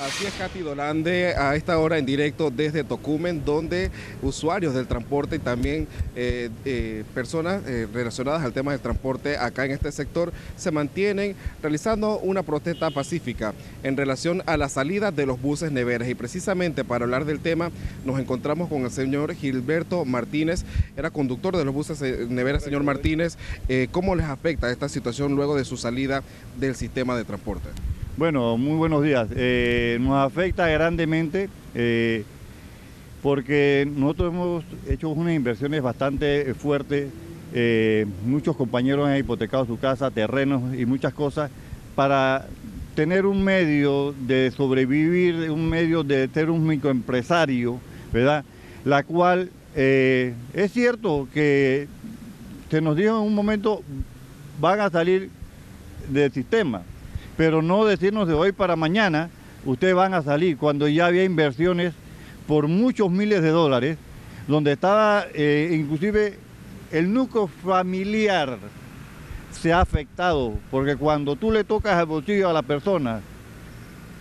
Así es, Katy Dolande, a esta hora en directo desde Tocumen, donde usuarios del transporte y también eh, eh, personas eh, relacionadas al tema del transporte acá en este sector se mantienen realizando una protesta pacífica en relación a la salida de los buses neveras. Y precisamente para hablar del tema nos encontramos con el señor Gilberto Martínez, era conductor de los buses neveras. Señor Martínez, ¿cómo les afecta esta situación luego de su salida del sistema de transporte? Bueno, muy buenos días. Eh, nos afecta grandemente eh, porque nosotros hemos hecho unas inversiones bastante fuertes. Eh, muchos compañeros han hipotecado su casa, terrenos y muchas cosas para tener un medio de sobrevivir, un medio de ser un microempresario, ¿verdad? La cual es cierto que se nos dijo en un momento van a salir del sistema, pero no decirnos de hoy para mañana, ustedes van a salir cuando ya había inversiones por muchos miles de dólares, donde estaba eh, inclusive el núcleo familiar se ha afectado, porque cuando tú le tocas el bolsillo a la persona,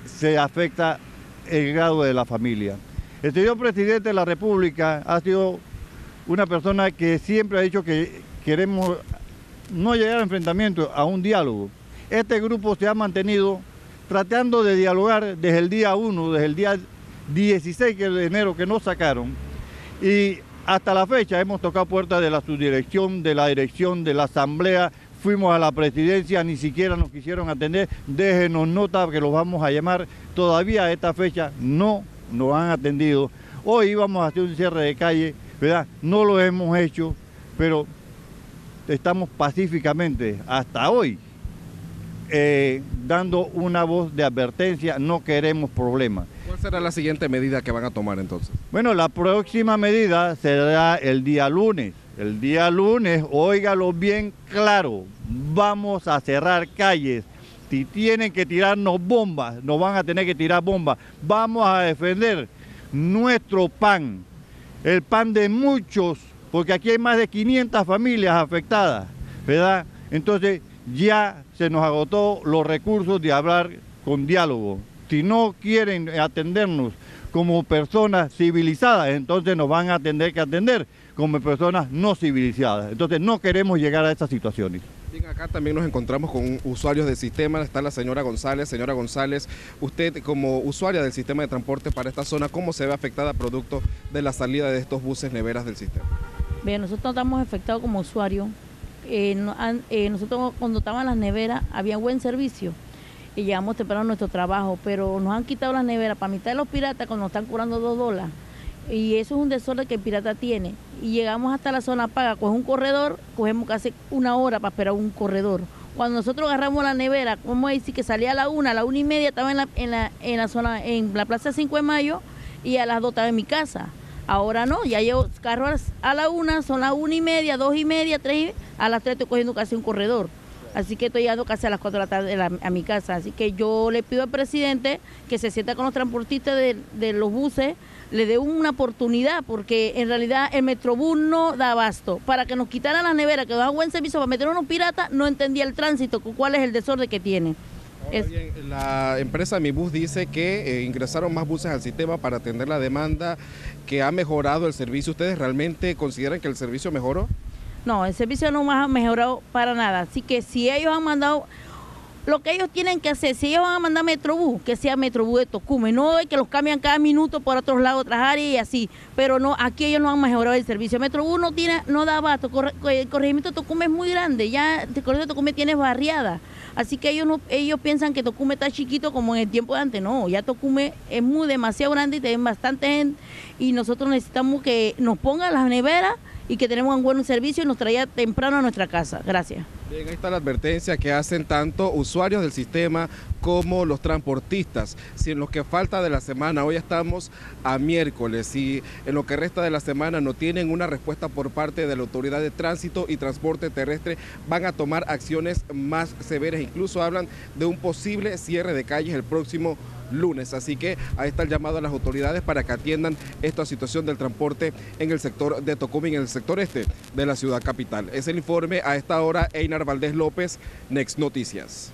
se afecta el grado de la familia. El señor presidente de la República ha sido una persona que siempre ha dicho que queremos no llegar a enfrentamiento, a un diálogo. Este grupo se ha mantenido tratando de dialogar desde el día 1, desde el día 16 de enero que nos sacaron. Y hasta la fecha hemos tocado puertas de la subdirección, de la dirección, de la asamblea, fuimos a la presidencia, ni siquiera nos quisieron atender, déjenos nota que los vamos a llamar, todavía a esta fecha no nos han atendido. Hoy íbamos a hacer un cierre de calle, ¿verdad? No lo hemos hecho, pero estamos pacíficamente hasta hoy eh, dando una voz de advertencia, no queremos problemas. ¿Cuál será la siguiente medida que van a tomar entonces? Bueno, la próxima medida será el día lunes. El día lunes, óigalo bien claro, vamos a cerrar calles. Si tienen que tirarnos bombas, nos van a tener que tirar bombas. Vamos a defender nuestro pan, el pan de muchos, porque aquí hay más de 500 familias afectadas, ¿verdad? Entonces, ya se nos agotó los recursos de hablar con diálogo. Si no quieren atendernos como personas civilizadas, entonces nos van a tener que atender como personas no civilizadas. Entonces no queremos llegar a estas situaciones. Bien, acá también nos encontramos con usuarios del sistema, está la señora González. Señora González, usted como usuaria del sistema de transporte para esta zona, ¿cómo se ve afectada producto de la salida de estos buses neveras del sistema? Bien, nosotros estamos afectados como usuarios eh, nosotros cuando estaban las neveras había buen servicio y llegamos temprano a nuestro trabajo, pero nos han quitado las neveras para mitad de los piratas cuando nos están cobrando dos dólares. Y eso es un desorden que el pirata tiene. Y llegamos hasta la zona paga, coge un corredor, cogemos casi una hora para esperar un corredor. Cuando nosotros agarramos la nevera, como decir que salía a la una, a la una y media estaba en la, en la, en la zona, en la plaza 5 de mayo y a las dos estaba en mi casa. Ahora no, ya llevo carros a la una, son las una y media, dos y media, tres, a las tres estoy cogiendo casi un corredor. Así que estoy llegando casi a las cuatro de la tarde a mi casa. Así que yo le pido al presidente que se sienta con los transportistas de, los buses, le dé una oportunidad, porque en realidad el Metrobús no da abasto. Para que nos quitaran las neveras, que da buen servicio para meter unos piratas, no entendía el tránsito, cuál es el desorden que tiene la empresa Mi Bus dice que eh, ingresaron más buses al sistema para atender la demanda, que ha mejorado el servicio. ¿Ustedes realmente consideran que el servicio mejoró? No, el servicio no ha mejorado para nada. Así que si ellos han mandado lo que ellos tienen que hacer, si ellos van a mandar Metrobús, que sea Metrobús de Tocumen, no que los cambian cada minuto por otros lados, otras áreas y así, pero no, aquí ellos no han mejorado el servicio. Metrobús no tiene, no da abasto, el corregimiento de Tocumen es muy grande, ya el corregimiento de Tocumen tiene barriada, así que ellos no, ellos piensan que Tocumen está chiquito como en el tiempo de antes, no, ya Tocumen es muy demasiado grande y tiene bastante gente y nosotros necesitamos que nos pongan las neveras y que tenemos un buen servicio y nos traía temprano a nuestra casa. Gracias. Bien, ahí está la advertencia que hacen tanto usuarios del sistema como los transportistas. Si en lo que falta de la semana, hoy estamos a miércoles, y en lo que resta de la semana no tienen una respuesta por parte de la Autoridad de Tránsito y Transporte Terrestre, van a tomar acciones más severas. Incluso hablan de un posible cierre de calles el próximo lunes. Así que ahí está el llamado a las autoridades para que atiendan esta situación del transporte en el sector de Tocumen, en el sector este de la ciudad capital. Es el informe a esta hora, Einar Valdés López, Next Noticias.